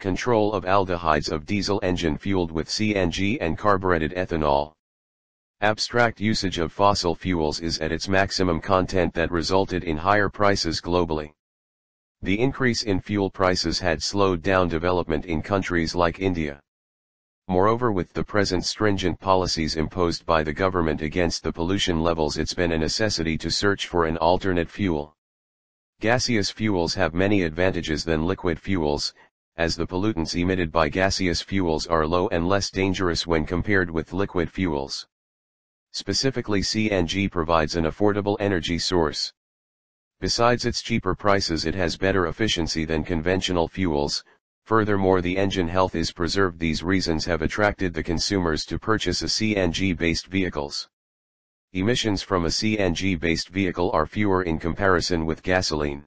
Control of aldehydes of diesel engine fueled with CNG and carbureted ethanol. Abstract usage of fossil fuels is at its maximum content that resulted in higher prices globally. The increase in fuel prices had slowed down development in countries like India. Moreover with the present stringent policies imposed by the government against the pollution levels it's been a necessity to search for an alternate fuel. Gaseous fuels have many advantages than liquid fuels, as the pollutants emitted by gaseous fuels are low and less dangerous when compared with liquid fuels. Specifically CNG provides an affordable energy source. Besides its cheaper prices it has better efficiency than conventional fuels, furthermore the engine health is preserved these reasons have attracted the consumers to purchase a CNG-based vehicles. Emissions from a CNG-based vehicle are fewer in comparison with gasoline.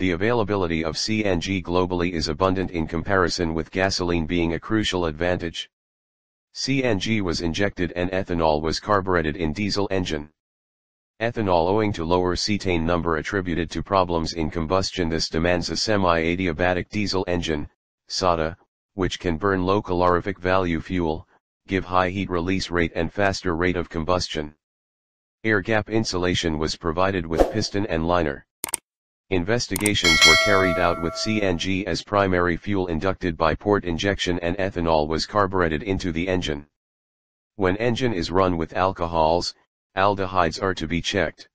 The availability of CNG globally is abundant in comparison with gasoline being a crucial advantage. CNG was injected and ethanol was carbureted in diesel engine. Ethanol owing to lower cetane number attributed to problems in combustion this demands a semi-adiabatic diesel engine, SADE, which can burn low calorific value fuel, give high heat release rate and faster rate of combustion. Air gap insulation was provided with piston and liner. Investigations were carried out with CNG as primary fuel inducted by port injection and ethanol was carbureted into the engine. When engine is run with alcohols, aldehydes are to be checked.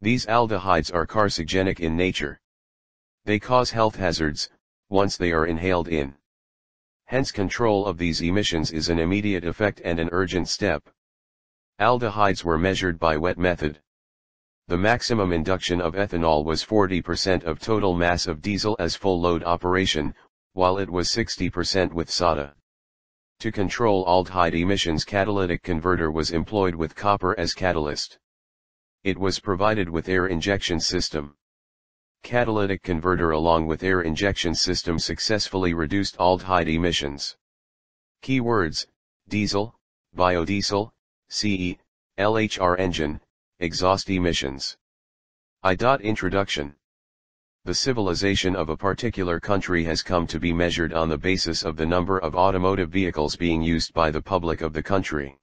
These aldehydes are carcinogenic in nature. They cause health hazards, once they are inhaled in. Hence control of these emissions is an immediate effect and an urgent step. Aldehydes were measured by wet method. The maximum induction of ethanol was 40% of total mass of diesel as full load operation, while it was 60% with SADE. To control aldehyde emissions catalytic converter was employed with copper as catalyst. It was provided with air injection system. Catalytic converter along with air injection system successfully reduced aldehyde emissions. Keywords, diesel, biodiesel, CE, LHR engine, Exhaust emissions. I. Introduction. The civilization of a particular country has come to be measured on the basis of the number of automotive vehicles being used by the public of the country.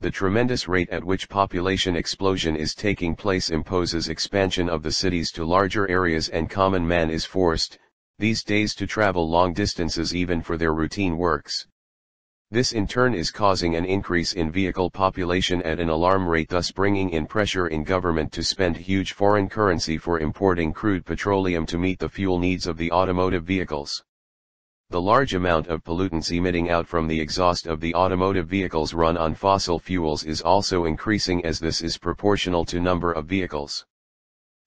The tremendous rate at which population explosion is taking place imposes expansion of the cities to larger areas and common man is forced, these days to travel long distances even for their routine works. This in turn is causing an increase in vehicle population at an alarm rate thus bringing in pressure in government to spend huge foreign currency for importing crude petroleum to meet the fuel needs of the automotive vehicles. The large amount of pollutants emitting out from the exhaust of the automotive vehicles run on fossil fuels is also increasing as this is proportional to number of vehicles.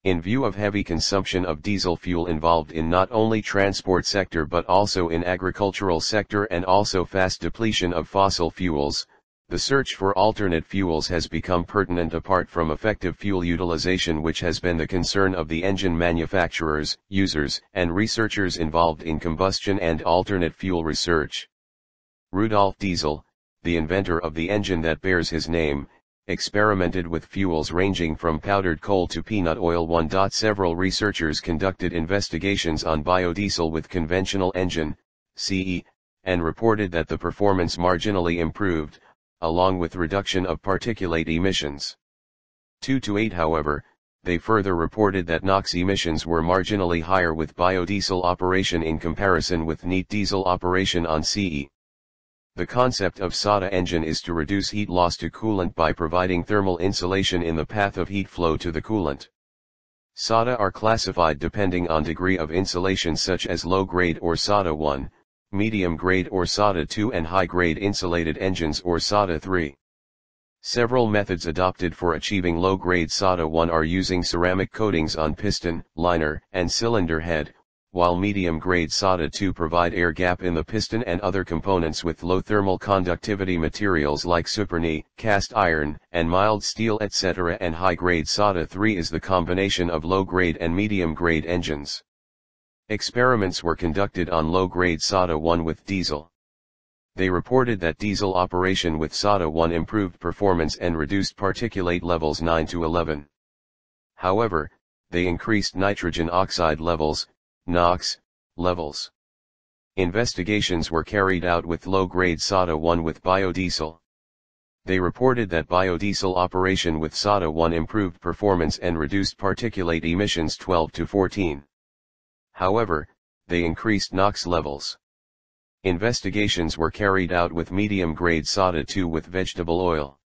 In view of heavy consumption of diesel fuel involved in not only transport sector but also in agricultural sector and also fast depletion of fossil fuels, the search for alternate fuels has become pertinent apart from effective fuel utilization which has been the concern of the engine manufacturers, users, and researchers involved in combustion and alternate fuel research. Rudolf Diesel, the inventor of the engine that bears his name, experimented with fuels ranging from powdered coal to peanut oil. 1. Several researchers conducted investigations on biodiesel with conventional engine, CE, and reported that the performance marginally improved, along with reduction of particulate emissions. 2 to 8 however, they further reported that NOx emissions were marginally higher with biodiesel operation in comparison with neat diesel operation on CE. The concept of SADE engine is to reduce heat loss to coolant by providing thermal insulation in the path of heat flow to the coolant. SADE are classified depending on degree of insulation such as low grade or SADE 1, medium grade or SADE 2 and high grade insulated engines or SADE 3. Several methods adopted for achieving low grade SADE 1 are using ceramic coatings on piston, liner, and cylinder head, while medium-grade SADE 2 provide air gap in the piston and other components with low thermal conductivity materials like superni, cast iron, and mild steel etc. and high-grade SADE 3 is the combination of low-grade and medium-grade engines. Experiments were conducted on low-grade SADE 1 with diesel. They reported that diesel operation with SADE 1 improved performance and reduced particulate levels 9 to 11. However, they increased nitrogen oxide levels, NOx, levels. Investigations were carried out with low-grade SADE-1 with biodiesel. They reported that biodiesel operation with SADE-1 improved performance and reduced particulate emissions 12 to 14. However, they increased NOx levels. Investigations were carried out with medium-grade SADE-2 with vegetable oil.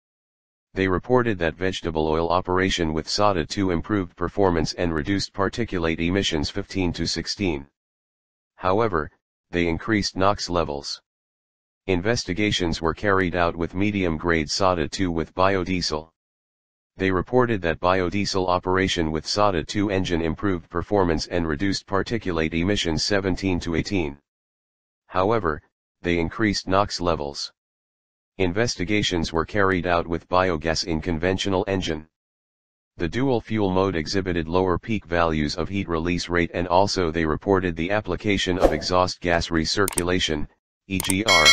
They reported that vegetable oil operation with SADE-2 improved performance and reduced particulate emissions 15 to 16. However, they increased NOx levels. Investigations were carried out with medium-grade SADE-2 with biodiesel. They reported that biodiesel operation with SOTA-2 engine improved performance and reduced particulate emissions 17 to 18. However, they increased NOx levels. Investigations were carried out with biogas in conventional engine. The dual fuel mode exhibited lower peak values of heat release rate and also they reported the application of exhaust gas recirculation, EGR,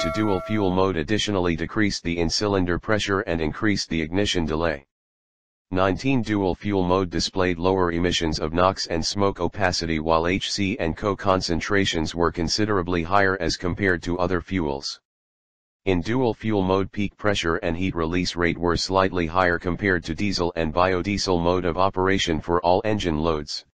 to dual fuel mode additionally decreased the in-cylinder pressure and increased the ignition delay. 19 dual fuel mode displayed lower emissions of NOx and smoke opacity while HC and CO concentrations were considerably higher as compared to other fuels. In dual fuel mode peak pressure and heat release rate were slightly higher compared to diesel and biodiesel mode of operation for all engine loads.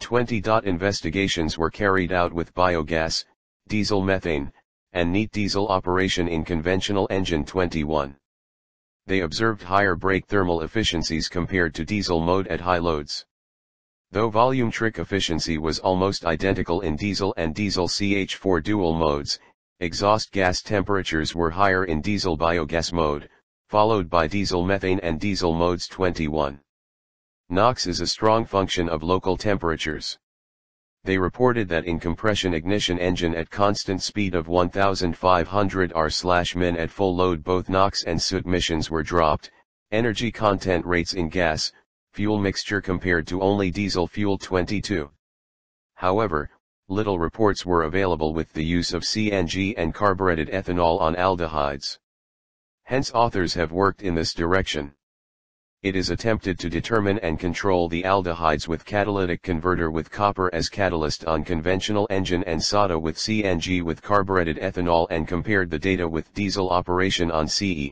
20. Investigations were carried out with biogas, diesel methane, and neat diesel operation in conventional engine 21. They observed higher brake thermal efficiencies compared to diesel mode at high loads. Though volumetric efficiency was almost identical in diesel and diesel CH4 dual modes, exhaust gas temperatures were higher in diesel biogas mode, followed by diesel methane and diesel modes 21. NOx is a strong function of local temperatures. They reported that in compression ignition engine at constant speed of 1500 R/min at full load both NOx and soot emissions were dropped, energy content rates in gas, fuel mixture compared to only diesel fuel 22. However, little reports were available with the use of CNG and carbureted ethanol on aldehydes. Hence authors have worked in this direction. It is attempted to determine and control the aldehydes with catalytic converter with copper as catalyst on conventional engine and SADE with CNG with carbureted ethanol and compared the data with diesel operation on CE.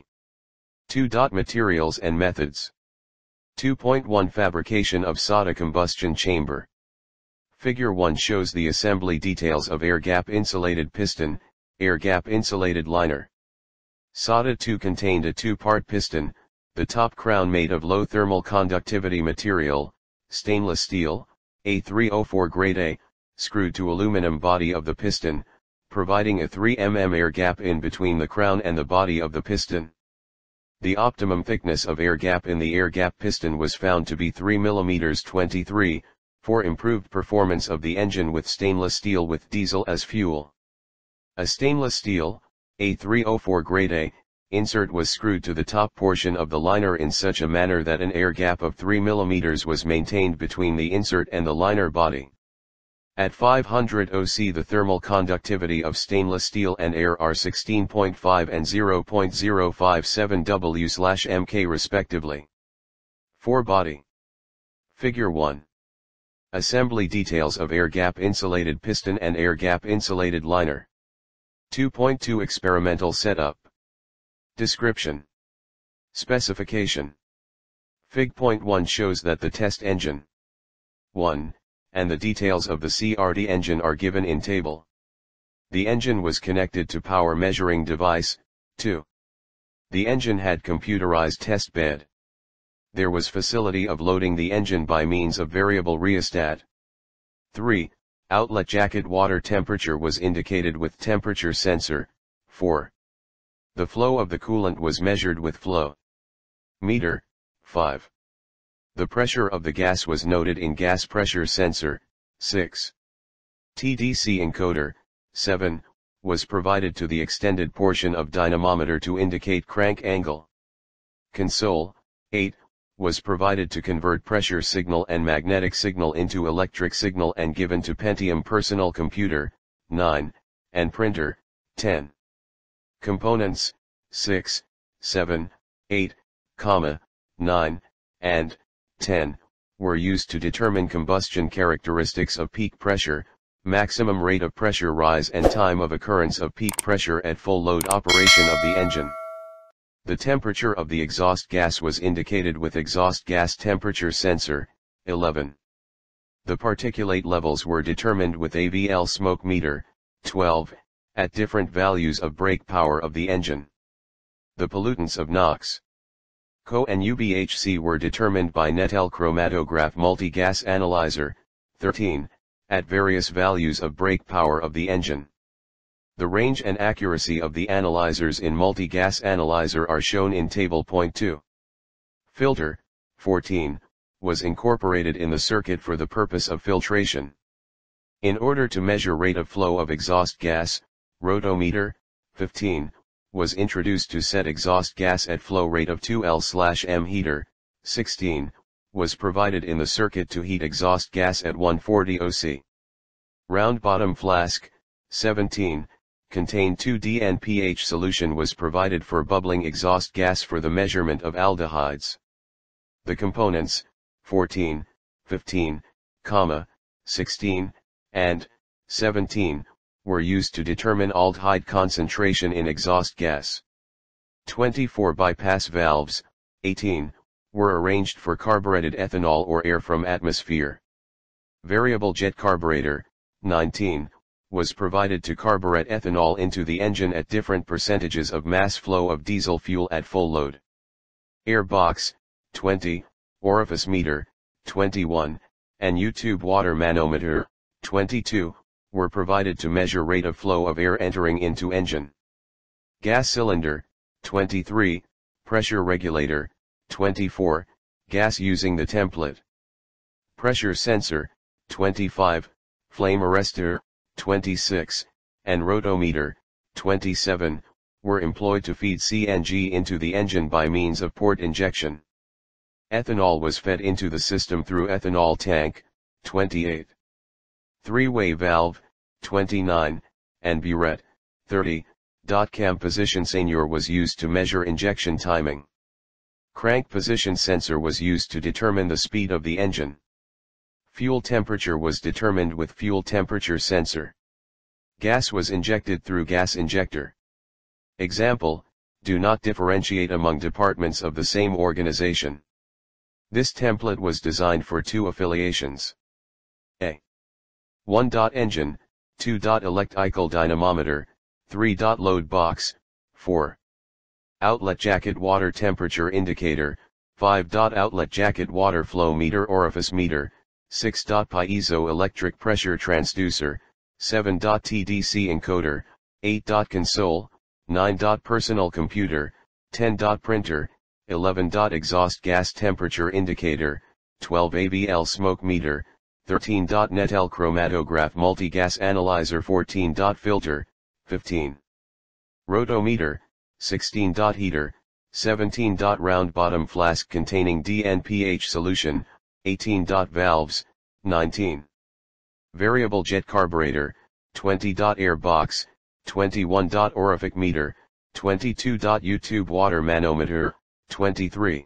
2. Materials and methods. 2.1 Fabrication of SADE combustion chamber. Figure 1 shows the assembly details of air gap insulated piston, air gap insulated liner. SADE 2 contained a two-part piston, the top crown made of low thermal conductivity material, stainless steel, A304 grade A, screwed to aluminum body of the piston, providing a 3 mm air gap in between the crown and the body of the piston. The optimum thickness of air gap in the air gap piston was found to be 3 mm 23, for improved performance of the engine with stainless steel with diesel as fuel. A stainless steel, A304 grade A, insert was screwed to the top portion of the liner in such a manner that an air gap of 3 mm was maintained between the insert and the liner body. At 500 OC the thermal conductivity of stainless steel and air are 16.5 and 0.057 W/mk respectively. 4 body. Figure 1. Assembly details of air gap insulated piston and air gap insulated liner. 2.2 Experimental setup. Description. Specification. Fig.1 shows that the test engine 1, and the details of the CRD engine are given in table. The engine was connected to power measuring device, 2. The engine had computerized test bed there was facility of loading the engine by means of variable rheostat. 3. Outlet jacket water temperature was indicated with temperature sensor. 4. The flow of the coolant was measured with flow meter. 5. The pressure of the gas was noted in gas pressure sensor. 6. TDC encoder. 7. Was provided to the extended portion of dynamometer to indicate crank angle. Console. 8 was provided to convert pressure signal and magnetic signal into electric signal and given to Pentium personal computer, 9, and printer, 10. Components, 6, 7, 8, comma, 9, and 10, were used to determine combustion characteristics of peak pressure, maximum rate of pressure rise and time of occurrence of peak pressure at full load operation of the engine. The temperature of the exhaust gas was indicated with exhaust gas temperature sensor, 11. The particulate levels were determined with AVL smoke meter, 12, at different values of brake power of the engine. The pollutants of NOx, CO and UBHC were determined by Netel chromatograph multi-gas analyzer, 13, at various values of brake power of the engine. The range and accuracy of the analyzers in multi-gas analyzer are shown in table point 2. Filter, 14, was incorporated in the circuit for the purpose of filtration. In order to measure rate of flow of exhaust gas, rotometer, 15, was introduced to set exhaust gas at flow rate of 2L/m heater, 16, was provided in the circuit to heat exhaust gas at 140 OC. Round bottom flask, 17, contained 2 DNPH solution was provided for bubbling exhaust gas for the measurement of aldehydes. The components, 14, 15, comma, 16, and 17, were used to determine aldehyde concentration in exhaust gas. 24 bypass valves, 18, were arranged for carbureted ethanol or air from atmosphere. Variable jet carburetor, 19, was provided to carburate ethanol into the engine at different percentages of mass flow of diesel fuel at full load. Air box, 20, orifice meter, 21, and U-tube water manometer, 22, were provided to measure rate of flow of air entering into engine. Gas cylinder, 23, pressure regulator, 24, gas using the template. Pressure sensor, 25, flame arrestor, 26, and rotometer, 27, were employed to feed CNG into the engine by means of port injection. Ethanol was fed into the system through ethanol tank, 28. Three-way valve, 29, and burette, 30, dot cam position sensor was used to measure injection timing. Crank position sensor was used to determine the speed of the engine. Fuel temperature was determined with fuel temperature sensor. Gas was injected through gas injector. Example, do not differentiate among departments of the same organization. This template was designed for two affiliations. A. 1. Engine, 2. Electrical dynamometer, 3. Load box, 4. Outlet jacket water temperature indicator, 5. Outlet jacket water flow meter orifice meter, 6. Piezo electric pressure transducer, 7. TDC encoder, 8. Console, 9. Personal computer, 10. Printer, 11. Exhaust gas temperature indicator, 12. AVL smoke meter, 13. Netel chromatograph multi-gas analyzer 14. Filter, 15. Rotometer, 16. Heater, 17. Round bottom flask containing DNPH solution, 18. Valves, 19. Variable jet carburetor, 20. Air box, 21. Orific meter, 22. U-tube water manometer, 23.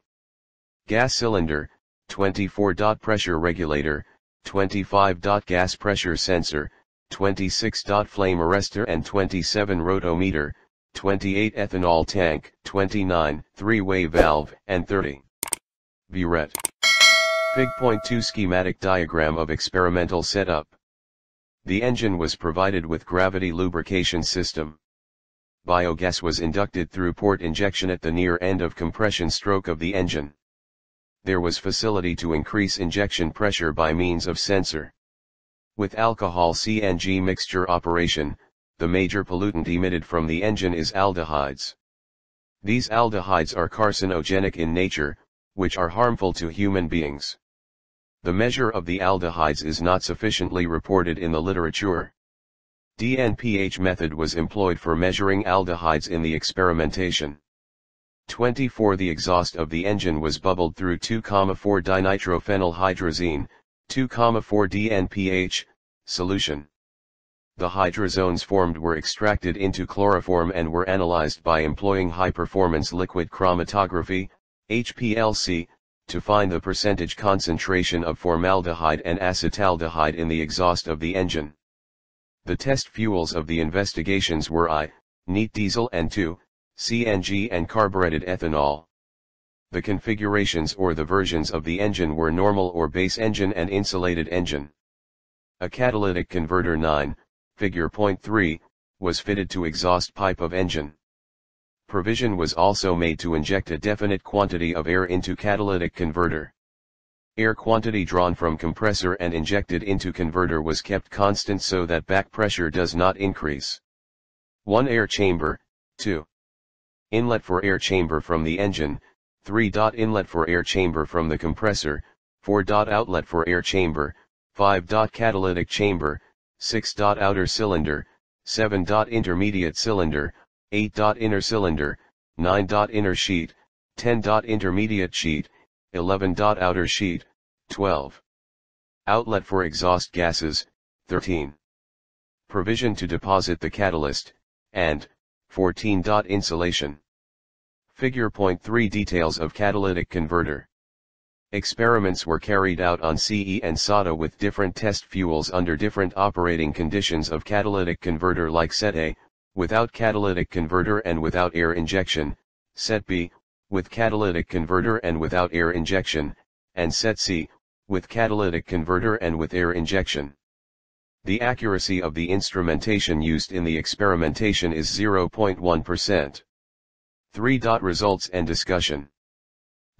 Gas cylinder, 24. Pressure regulator, 25. Gas pressure sensor, 26. Flame arrestor and 27. Rotometer, 28 ethanol tank, 29 three-way valve, and 30. Burette. Fig.2 schematic diagram of experimental setup. The engine was provided with gravity lubrication system. Biogas was inducted through port injection at the near end of compression stroke of the engine. There was facility to increase injection pressure by means of sensor. With alcohol CNG mixture operation, the major pollutant emitted from the engine is aldehydes. These aldehydes are carcinogenic in nature, which are harmful to human beings. The measure of the aldehydes is not sufficiently reported in the literature. DNPH method was employed for measuring aldehydes in the experimentation. 24 The exhaust of the engine was bubbled through 2,4 dinitrophenylhydrazine, 2,4 DNPH, solution. The hydrazones formed were extracted into chloroform and were analyzed by employing high-performance liquid chromatography, HPLC, to find the percentage concentration of formaldehyde and acetaldehyde in the exhaust of the engine. The test fuels of the investigations were I, neat diesel and 2, CNG and carbureted ethanol. The configurations or the versions of the engine were normal or base engine and insulated engine. A catalytic converter 9, figure point 3, was fitted to exhaust pipe of engine. Provision was also made to inject a definite quantity of air into catalytic converter. Air quantity drawn from compressor and injected into converter was kept constant so that back pressure does not increase. 1 air chamber, 2. Inlet for air chamber from the engine, 3. Inlet for air chamber from the compressor, 4. Outlet for air chamber, 5. Catalytic chamber, 6. Outer cylinder, 7. Intermediate cylinder, 8. Inner cylinder, 9. Inner sheet, 10. Intermediate sheet, 11. Outer sheet, 12. Outlet for exhaust gases, 13. Provision to deposit the catalyst, and, 14. Insulation. Figure point 3 Details of catalytic converter. Experiments were carried out on CE and SADE with different test fuels under different operating conditions of catalytic converter like set A, without catalytic converter and without air injection, set B, with catalytic converter and without air injection, and set C, with catalytic converter and with air injection. The accuracy of the instrumentation used in the experimentation is 0.1%. 3. Results and discussion.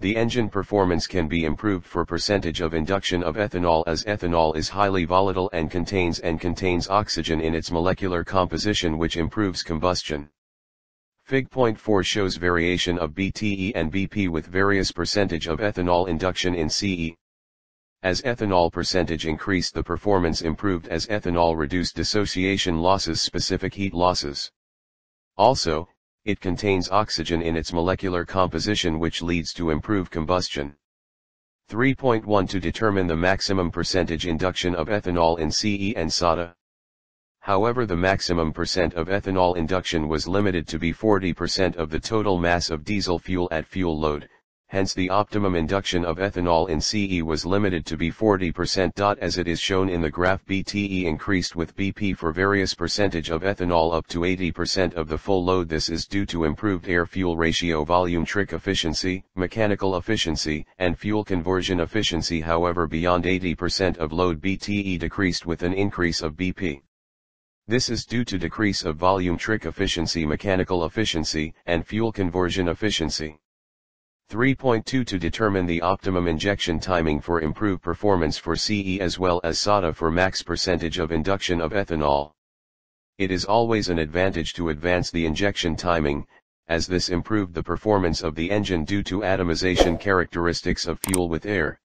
The engine performance can be improved for percentage of induction of ethanol as ethanol is highly volatile and contains and contains oxygen in its molecular composition which improves combustion. Fig. Point 4 shows variation of BTE and BP with various percentage of ethanol induction in CE. As ethanol percentage increased the performance improved as ethanol reduced dissociation losses specific heat losses. Also, it contains oxygen in its molecular composition which leads to improved combustion. 3.1 To determine the maximum percentage induction of ethanol in CE and SADE. However the maximum percent of ethanol induction was limited to be 40% of the total mass of diesel fuel at fuel load, hence the optimum induction of ethanol in CE was limited to be 40%. As it is shown in the graph BTE increased with BP for various percentage of ethanol up to 80% of the full load this is due to improved air-fuel ratio volumetric efficiency, mechanical efficiency, and fuel conversion efficiency however beyond 80% of load BTE decreased with an increase of BP. This is due to decrease of volumetric efficiency mechanical efficiency and fuel conversion efficiency. 3.2 To determine the optimum injection timing for improved performance for CE as well as SADE for max percentage of induction of ethanol. It is always an advantage to advance the injection timing, as this improved the performance of the engine due to atomization characteristics of fuel with air.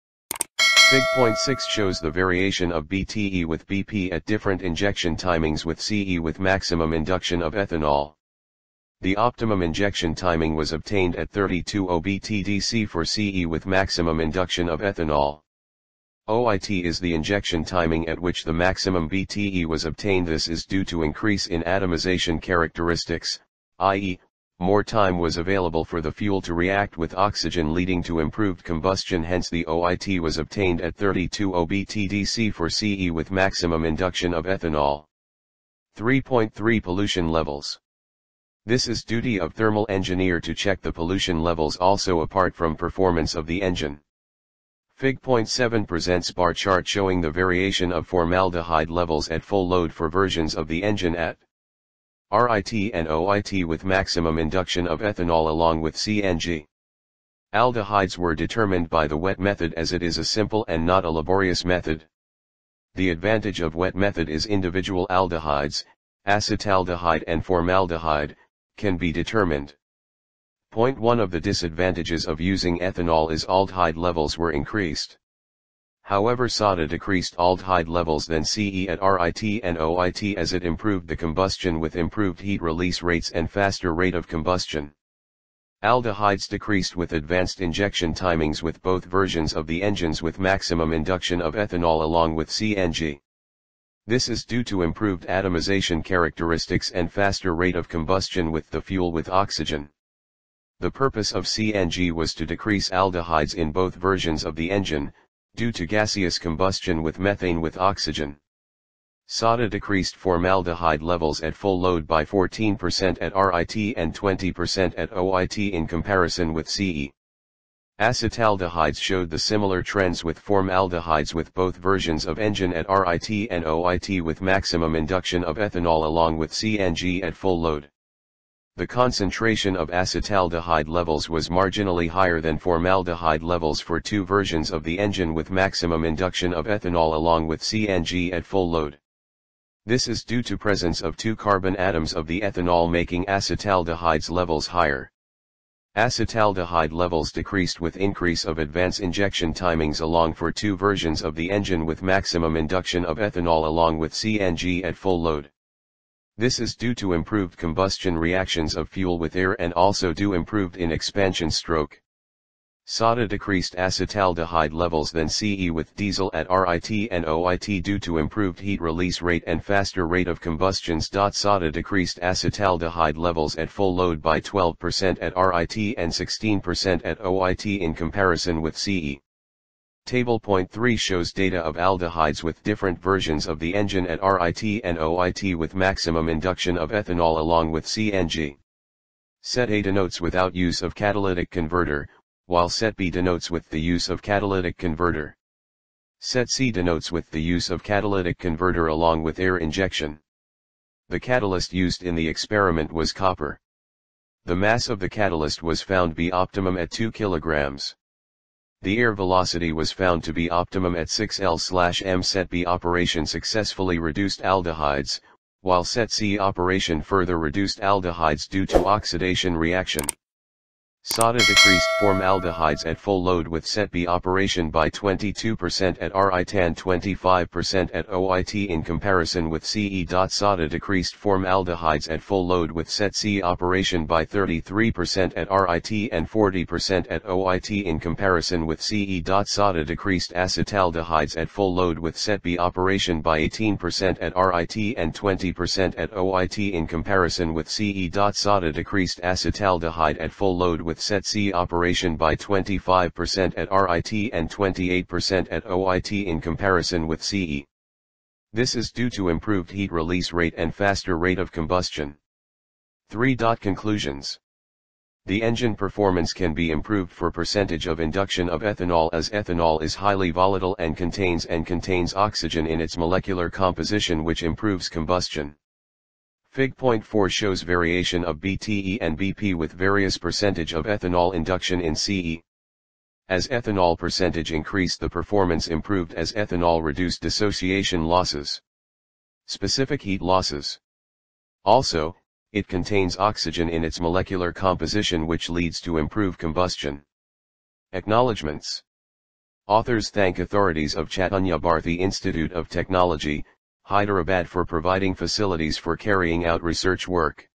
Fig. Point 6 shows the variation of BTE with BP at different injection timings with CE with maximum induction of ethanol. The optimum injection timing was obtained at 32 obtdc for CE with maximum induction of ethanol. OIT is the injection timing at which the maximum BTE was obtained this is due to increase in atomization characteristics, i.e., more time was available for the fuel to react with oxygen leading to improved combustion hence the OIT was obtained at 32 obtdc for CE with maximum induction of ethanol. 3.3 Pollution levels this is duty of thermal engineer to check the pollution levels also apart from performance of the engine. Fig. Point 7 presents bar chart showing the variation of formaldehyde levels at full load for versions of the engine at RIT and OIT with maximum induction of ethanol along with CNG. Aldehydes were determined by the wet method as it is a simple and not a laborious method. The advantage of wet method is individual aldehydes, acetaldehyde and formaldehyde, can be determined. Point 1 of the disadvantages of using ethanol is aldehyde levels were increased. However SADE decreased aldehyde levels than CE at RIT and OIT as it improved the combustion with improved heat release rates and faster rate of combustion. Aldehydes decreased with advanced injection timings with both versions of the engines with maximum induction of ethanol along with CNG. This is due to improved atomization characteristics and faster rate of combustion with the fuel with oxygen. The purpose of CNG was to decrease aldehydes in both versions of the engine, due to gaseous combustion with methane with oxygen. SADE decreased formaldehyde levels at full load by 14% at RIT and 20% at OIT in comparison with CE. Acetaldehydes showed the similar trends with formaldehydes with both versions of engine at RIT and OIT with maximum induction of ethanol along with CNG at full load. The concentration of acetaldehyde levels was marginally higher than formaldehyde levels for two versions of the engine with maximum induction of ethanol along with CNG at full load. This is due to presence of two carbon atoms of the ethanol making acetaldehydes levels higher. Acetaldehyde levels decreased with increase of advance injection timings along for two versions of the engine with maximum induction of ethanol along with CNG at full load. This is due to improved combustion reactions of fuel with air and also due improved in expansion stroke. SADE decreased acetaldehyde levels than CE with diesel at RIT and OIT due to improved heat release rate and faster rate of combustions. SADE decreased acetaldehyde levels at full load by 12% at RIT and 16% at OIT in comparison with CE. Table point 3 shows data of aldehydes with different versions of the engine at RIT and OIT with maximum induction of ethanol along with CNG. Set A denotes without use of catalytic converter, while set B denotes with the use of catalytic converter. Set C denotes with the use of catalytic converter along with air injection. The catalyst used in the experiment was copper. The mass of the catalyst was found be optimum at 2 kilograms. The air velocity was found to be optimum at 6L/m set B operation successfully reduced aldehydes, while set C operation further reduced aldehydes due to oxidation reaction. SADE decreased formaldehydes at full load with set B operation by 22% at RIT and 25% at OIT in comparison with CE. SADE decreased formaldehydes at full load with set C operation by 33% at RIT and 40% at OIT in comparison with CE. SADE decreased acetaldehydes at full load with set B operation by 18% at RIT and 20% at OIT in comparison with CE. SADE decreased acetaldehyde at full load with with set C operation by 25% at RIT and 28% at OIT in comparison with CE. This is due to improved heat release rate and faster rate of combustion. 3. Conclusions The engine performance can be improved for percentage of induction of ethanol as ethanol is highly volatile and contains and contains oxygen in its molecular composition which improves combustion. Fig. Point 4 shows variation of BTE and BP with various percentage of ethanol induction in CE. As ethanol percentage increased the performance improved as ethanol reduced dissociation losses. Specific heat losses. Also, it contains oxygen in its molecular composition which leads to improved combustion. Acknowledgements. Authors thank authorities of Chaitanya Bharathi Institute of Technology, Hyderabad for providing facilities for carrying out research work.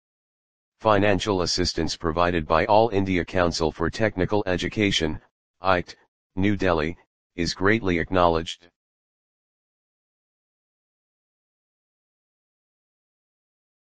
Financial assistance provided by All India Council for Technical Education, ICT, New Delhi, is greatly acknowledged.